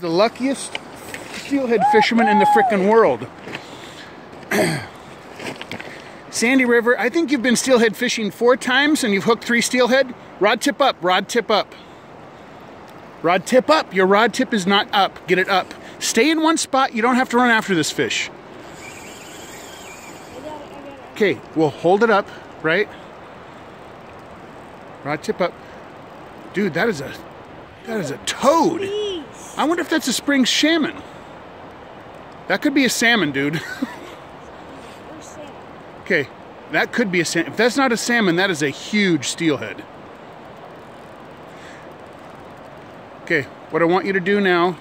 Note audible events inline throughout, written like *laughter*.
the luckiest steelhead fisherman in the frickin' world. *clears throat* Sandy River, I think you've been steelhead fishing four times and you've hooked three steelhead. Rod tip up, rod tip up. Rod tip up. Your rod tip is not up. Get it up. Stay in one spot. You don't have to run after this fish. Okay, we'll hold it up, right? Rod tip up. Dude, that is a that is a toad. I wonder if that's a spring salmon. That could be a salmon, dude. *laughs* okay, that could be a salmon. If that's not a salmon, that is a huge steelhead. Okay, what I want you to do now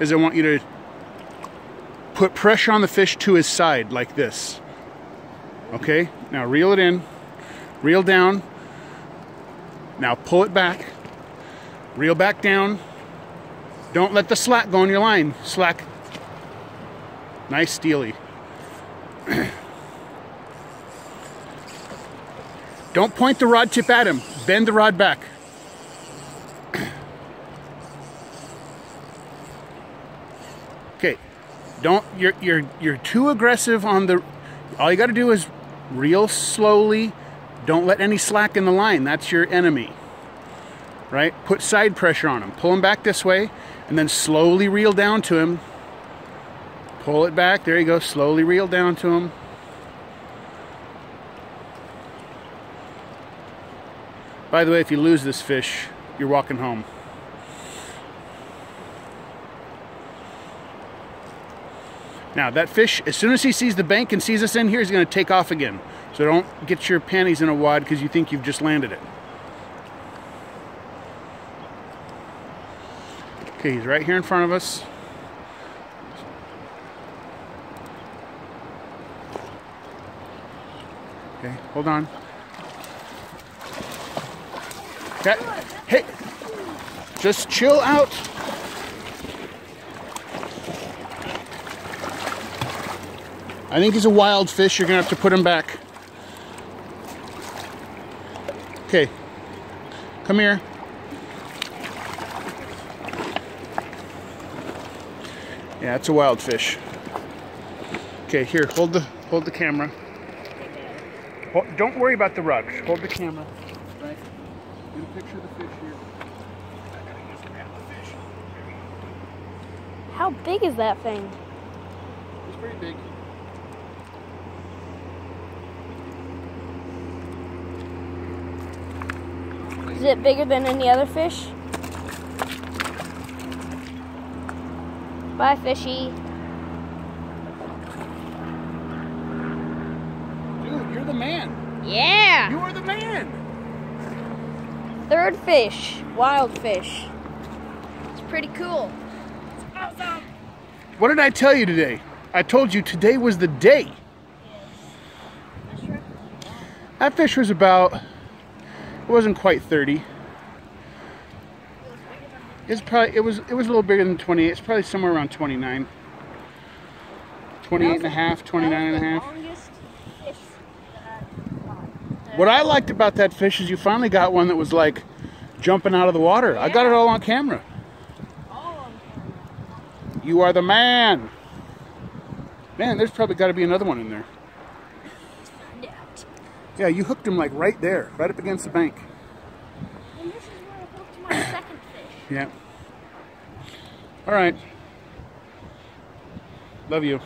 is I want you to put pressure on the fish to his side like this. Okay, now reel it in, reel down. Now pull it back, reel back down. Don't let the slack go on your line. Slack. Nice steely. *clears throat* Don't point the rod tip at him. Bend the rod back. *clears throat* Okay. Don't you're you're you're too aggressive on the all you got to do is reel slowly. Don't let any slack in the line. That's your enemy. Right? Put side pressure on him. Pull him back this way and then slowly reel down to him. Pull it back. There you go. Slowly reel down to him. By the way, if you lose this fish, you're walking home. Now that fish, as soon as he sees the bank and sees us in here, he's gonna take off again. So don't get your panties in a wad because you think you've just landed it. Okay, he's right here in front of us. Okay, hold on. Okay, hey, just chill out. I think he's a wild fish. You're gonna have to put him back. Okay, come here. Yeah, it's a wild fish. Okay, here, hold the hold the camera. Hold, don't worry about the rugs. Hold the camera. Right. Get a picture of the fish here. How big is that thing? It's pretty big. Is it bigger than any other fish? Bye, fishy. Dude, you're the man. Yeah! You are the man. Third fish, wild fish. It's pretty cool. Awesome. What did I tell you today? I told you today was the day. That fish was about, it wasn't quite 30. It's probably, it was, it was a little bigger than 28. It's probably somewhere around 29. 28 and a half, 29 and a half. What I liked about that fish is you finally got one that was like jumping out of the water. I got it all on camera. You are the man. Man, there's probably got to be another one in there. Yeah, you hooked him like right there, right up against the bank. And this is where I hooked my second fish. Yeah. All right. Love you.